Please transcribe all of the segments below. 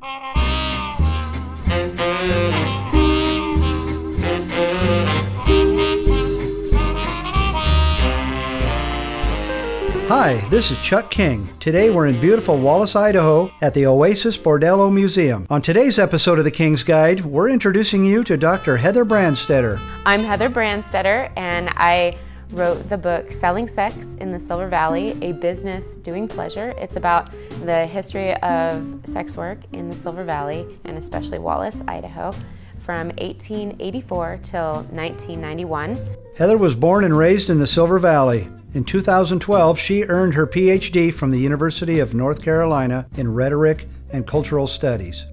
Hi, this is Chuck King. Today we're in beautiful Wallace, Idaho at the Oasis Bordello Museum. On today's episode of The King's Guide, we're introducing you to Dr. Heather Branstetter. I'm Heather Branstetter and I wrote the book Selling Sex in the Silver Valley, a business doing pleasure. It's about the history of sex work in the Silver Valley and especially Wallace, Idaho from 1884 till 1991. Heather was born and raised in the Silver Valley. In 2012, she earned her PhD from the University of North Carolina in Rhetoric and Cultural Studies.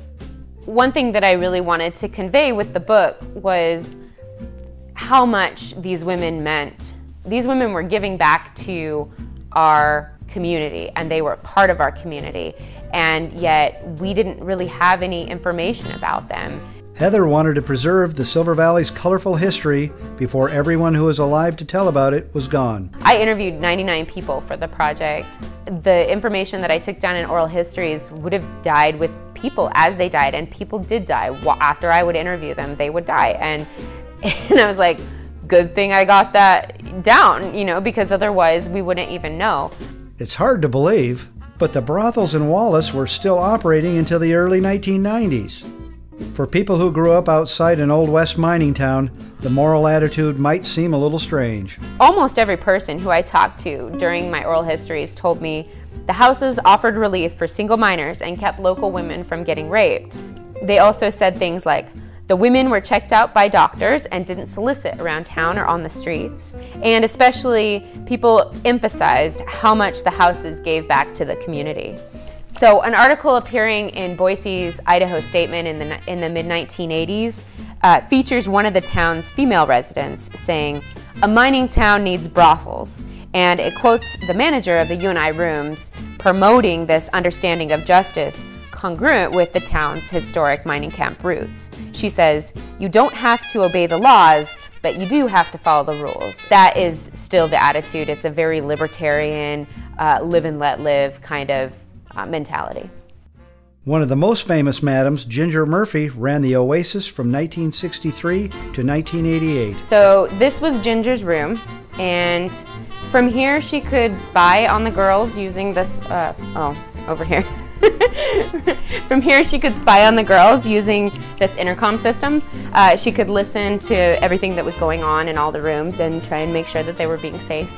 One thing that I really wanted to convey with the book was how much these women meant. These women were giving back to our community and they were part of our community and yet we didn't really have any information about them. Heather wanted to preserve the Silver Valley's colorful history before everyone who was alive to tell about it was gone. I interviewed 99 people for the project. The information that I took down in oral histories would have died with people as they died, and people did die. After I would interview them, they would die. And, and I was like, good thing I got that down, you know, because otherwise we wouldn't even know. It's hard to believe, but the brothels in Wallace were still operating until the early 1990s. For people who grew up outside an old west mining town, the moral attitude might seem a little strange. Almost every person who I talked to during my oral histories told me the houses offered relief for single miners and kept local women from getting raped. They also said things like, the women were checked out by doctors and didn't solicit around town or on the streets. And especially, people emphasized how much the houses gave back to the community. So an article appearing in Boise's Idaho Statesman in the, in the mid-1980s uh, features one of the town's female residents saying, a mining town needs brothels. And it quotes the manager of the U&I rooms promoting this understanding of justice congruent with the town's historic mining camp roots. She says, you don't have to obey the laws, but you do have to follow the rules. That is still the attitude. It's a very libertarian, uh, live and let live kind of uh, mentality. One of the most famous madams, Ginger Murphy, ran the Oasis from 1963 to 1988. So this was Ginger's room, and from here she could spy on the girls using this, uh, oh, over here. From here, she could spy on the girls using this intercom system. Uh, she could listen to everything that was going on in all the rooms and try and make sure that they were being safe.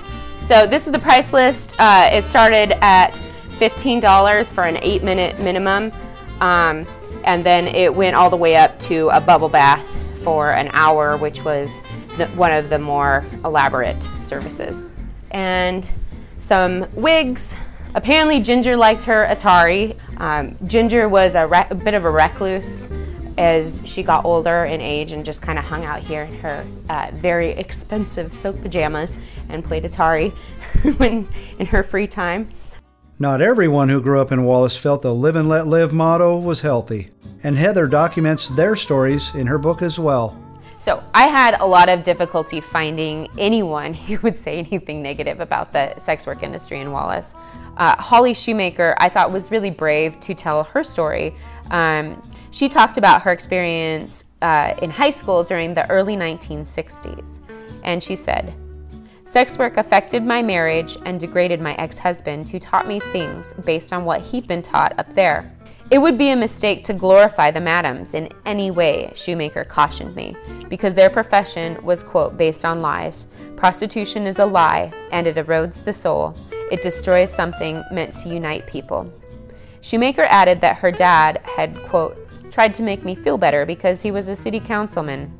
So this is the price list. Uh, it started at $15 for an eight minute minimum. Um, and then it went all the way up to a bubble bath for an hour, which was the, one of the more elaborate services. And some wigs. Apparently Ginger liked her Atari. Um, Ginger was a, a, bit of a recluse as she got older in age and just kind of hung out here in her uh, very expensive silk pajamas and played Atari when, in her free time. Not everyone who grew up in Wallace felt the live and let live motto was healthy, and Heather documents their stories in her book as well. So I had a lot of difficulty finding anyone who would say anything negative about the sex work industry in Wallace. Uh, Holly Shoemaker, I thought was really brave to tell her story. Um, she talked about her experience uh, in high school during the early 1960s. And she said, Sex work affected my marriage and degraded my ex-husband who taught me things based on what he'd been taught up there. It would be a mistake to glorify the madams in any way, Shoemaker cautioned me, because their profession was, quote, based on lies. Prostitution is a lie, and it erodes the soul. It destroys something meant to unite people. Shoemaker added that her dad had, quote, tried to make me feel better because he was a city councilman.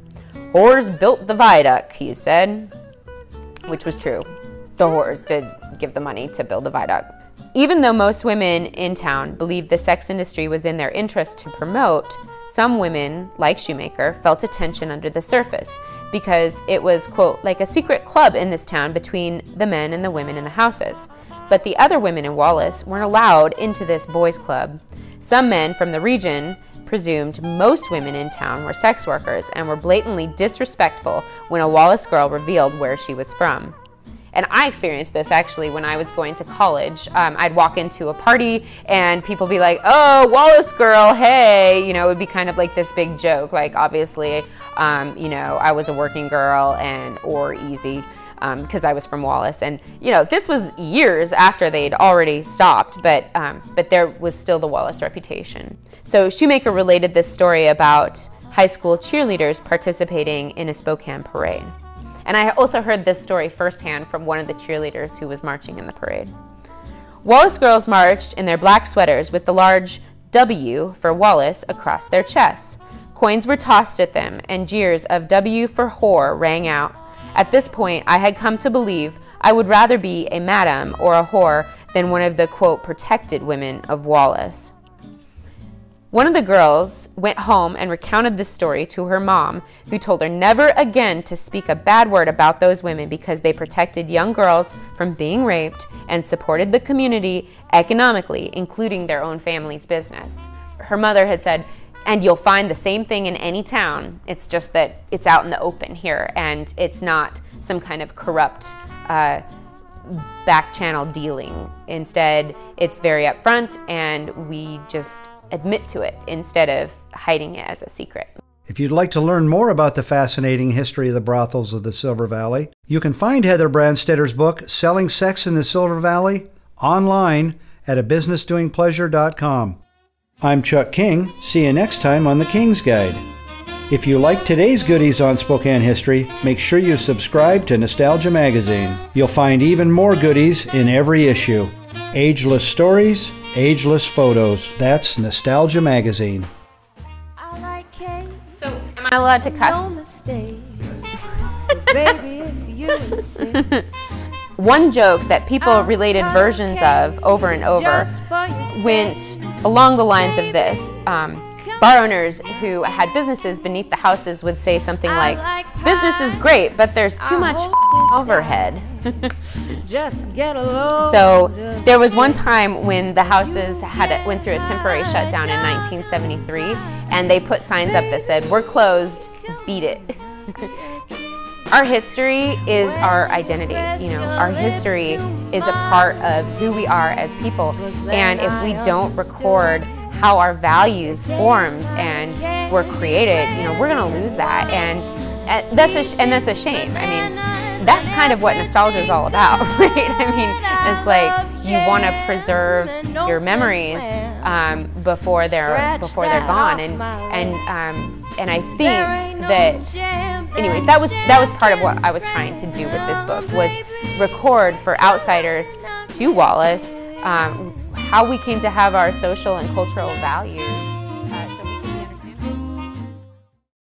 Whores built the viaduct, he said which was true. The whores did give the money to build the viaduct. Even though most women in town believed the sex industry was in their interest to promote, some women, like Shoemaker, felt a tension under the surface because it was, quote, like a secret club in this town between the men and the women in the houses. But the other women in Wallace weren't allowed into this boys' club. Some men from the region presumed most women in town were sex workers and were blatantly disrespectful when a Wallace girl revealed where she was from. And I experienced this actually when I was going to college. Um, I'd walk into a party and people be like, oh, Wallace girl, hey. You know, it would be kind of like this big joke. Like, obviously, um, you know, I was a working girl and or easy because um, I was from Wallace. And you know, this was years after they'd already stopped, but um, but there was still the Wallace reputation. So Shoemaker related this story about high school cheerleaders participating in a Spokane parade. And I also heard this story firsthand from one of the cheerleaders who was marching in the parade. Wallace girls marched in their black sweaters with the large W for Wallace across their chests. Coins were tossed at them, and jeers of W for whore rang out. At this point, I had come to believe I would rather be a madam or a whore than one of the, quote, protected women of Wallace. One of the girls went home and recounted this story to her mom, who told her never again to speak a bad word about those women because they protected young girls from being raped and supported the community economically, including their own family's business. Her mother had said, and you'll find the same thing in any town. It's just that it's out in the open here and it's not some kind of corrupt uh, back channel dealing. Instead, it's very upfront and we just admit to it instead of hiding it as a secret. If you'd like to learn more about the fascinating history of the brothels of the Silver Valley, you can find Heather Branstetter's book, Selling Sex in the Silver Valley, online at abusinessdoingpleasure.com. I'm Chuck King. See you next time on The King's Guide. If you like today's goodies on Spokane history, make sure you subscribe to Nostalgia Magazine. You'll find even more goodies in every issue. Ageless stories, ageless photos. That's Nostalgia Magazine. So, am I allowed to cuss? One joke that people related versions of over and over went along the lines of this. Um, bar owners who had businesses beneath the houses would say something like, business is great, but there's too much overhead. so there was one time when the houses had went through a temporary shutdown in 1973, and they put signs up that said, we're closed, beat it. Our history is our identity. You know, our history is a part of who we are as people. And if we don't record how our values formed and were created, you know, we're going to lose that. And, and that's a and that's a shame. I mean, that's kind of what nostalgia is all about, right? I mean, it's like you want to preserve your memories um, before they're before they're gone, and and um, and I think that anyway, that was that was part of what I was trying to do with this book was record for outsiders to Wallace um, how we came to have our social and cultural values.